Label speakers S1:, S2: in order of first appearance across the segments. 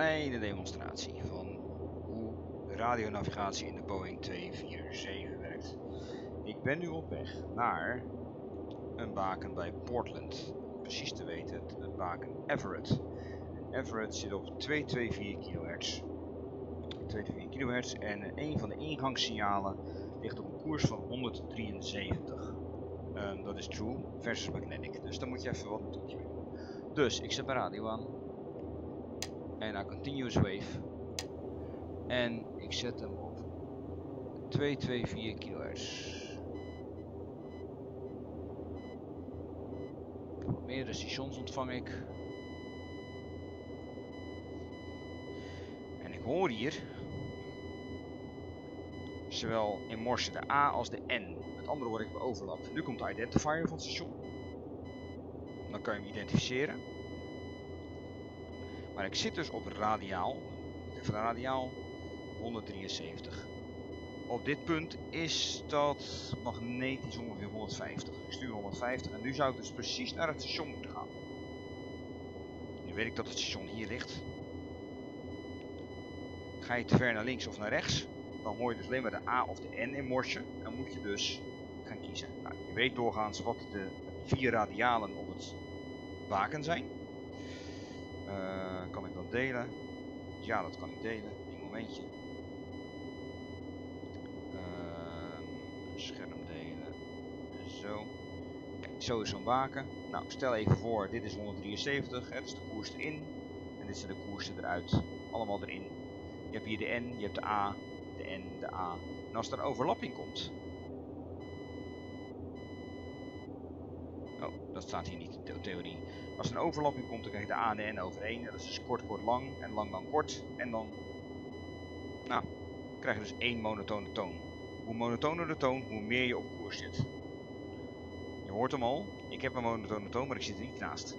S1: kleine demonstratie van hoe radionavigatie in de Boeing 247 werkt. Ik ben nu op weg naar een baken bij Portland. Precies te weten, het baken Everett. Everett zit op 224 kHz. 224 kHz en een van de ingangssignalen ligt op een koers van 173. Um, dat is true versus magnetic. Dus daar moet je even wat naartoe doen. Dus ik zet mijn radio aan. En naar continuous wave. En ik zet hem op 224 kHz. Meerdere stations ontvang ik. En ik hoor hier zowel in Morse de A als de N. Het andere hoor ik overlap. Nu komt de identifier van het station. Dan kan je hem identificeren. Maar ik zit dus op radiaal, even radiaal 173. Op dit punt is dat magnetisch ongeveer 150. Ik stuur 150 en nu zou ik dus precies naar het station moeten gaan. Nu weet ik dat het station hier ligt. Ga je te ver naar links of naar rechts, dan hoor je dus alleen maar de A of de N in Morse. Dan moet je dus gaan kiezen. Nou, je weet doorgaans wat de vier radialen op het baken zijn. Uh, kan ik dat delen? Ja, dat kan ik delen. Een momentje. Uh, scherm delen. Zo. Kijk, zo is zo'n baken. Nou, stel even voor, dit is 173. Het is de koers erin. En dit zijn de koersen eruit. Allemaal erin. Je hebt hier de N, je hebt de A, de N, de A. En als er een overlapping komt. Oh, dat staat hier niet theorie. Als er een overlapping komt, dan krijg je de A en de N overeen. Dat is dus kort, kort, lang en lang, lang, kort. En dan, nou, krijg je dus één monotone toon. Hoe monotoner de toon, hoe meer je op koers zit. Je hoort hem al. Ik heb een monotone toon, maar ik zit er niet naast.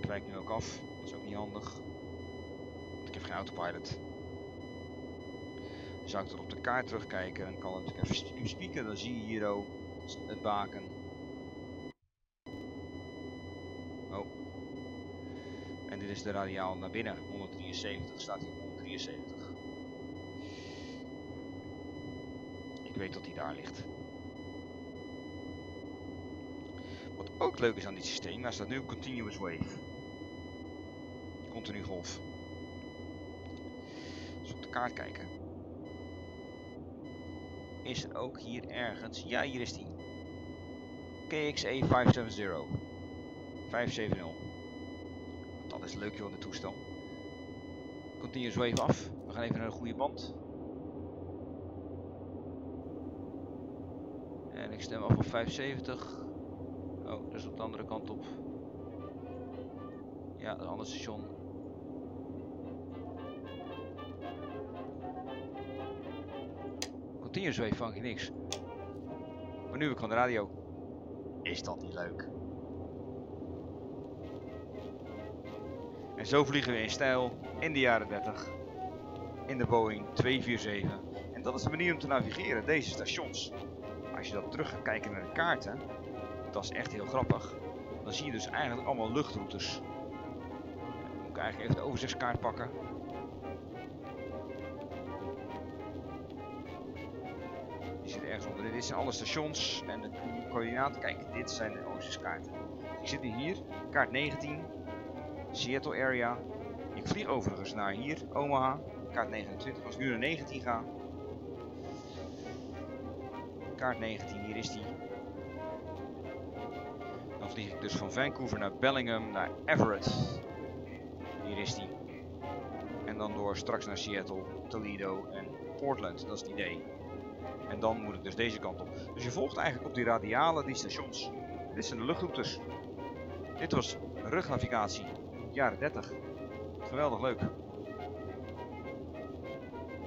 S1: Ik wijk nu ook af. Dat is ook niet handig. Want ik heb geen autopilot. Zou ik er op de kaart terugkijken, dan kan ik even spieken. Dan zie je hier ook het baken. Oh. En dit is de radiaal naar binnen. 173 staat hier 173. Ik weet dat hij daar ligt. Wat ook leuk is aan dit systeem, daar staat nu continuous wave. Continu golf. We op de kaart kijken. Is er ook hier ergens... Ja, hier is die. KXE 570. 570. Dat is leuk joh de toestel. Continuous wave af. We gaan even naar een goede band. En ik stem af op 75. Oh, dat is op de andere kant op. Ja, een ander station. Continuous wave vang ik niks. Maar nu heb ik gewoon de radio. Is dat niet leuk? En zo vliegen we in stijl in de jaren 30 in de Boeing 247. En dat is de manier om te navigeren, deze stations. Als je dat terug gaat kijken naar de kaarten, dat is echt heel grappig. Dan zie je dus eigenlijk allemaal luchtroutes. Dan moet ik eigenlijk even de overzichtskaart pakken. Die zit ergens onder. Dit zijn alle stations en de coördinaten. Kijk, dit zijn de overzichtskaarten. Ik zit hier, kaart 19, Seattle area. Ik vlieg overigens naar hier, Omaha, kaart 29. Als ik nu naar 19 ga, kaart 19, hier is die. Dan vlieg ik dus van Vancouver naar Bellingham, naar Everett. Hier is die. En dan door straks naar Seattle, Toledo en Portland, dat is het idee. En dan moet ik dus deze kant op. Dus je volgt eigenlijk op die radialen die stations. Dit zijn de luchtroutes. Dit was rugnavigatie, jaren 30. Geweldig leuk.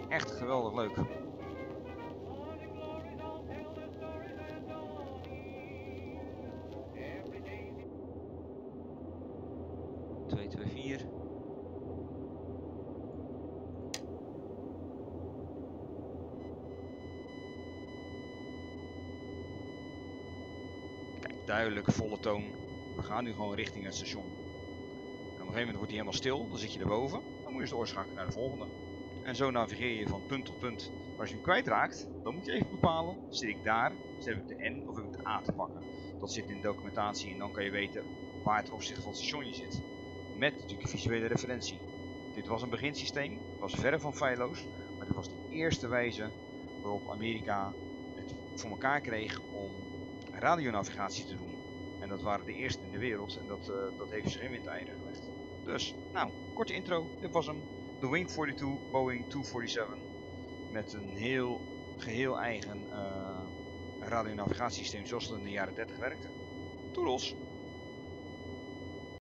S1: Echt geweldig leuk. Twee, twee, vier. Duidelijk volle toon. we gaan nu gewoon richting het station. En op een gegeven moment wordt hij helemaal stil, dan zit je erboven. Dan moet je doorschakelen naar de volgende. En zo navigeer je van punt tot punt. Maar als je hem kwijtraakt, dan moet je even bepalen, zit ik daar, heb ik de N of heb ik de A te pakken. Dat zit in de documentatie en dan kan je weten waar het opzicht van het station je zit. Met natuurlijk visuele referentie. Dit was een beginsysteem, was verre van feilloos, maar dit was de eerste wijze waarop Amerika het voor elkaar kreeg om radionavigatie te doen. En dat waren de eerste in de wereld en dat, uh, dat heeft zich in windeieren gelegd. Dus, nou, korte intro, dit was hem. De Wing 42 Boeing 247 met een heel geheel eigen uh, radionavigatiesysteem zoals het in de jaren 30 werkte. Toedels!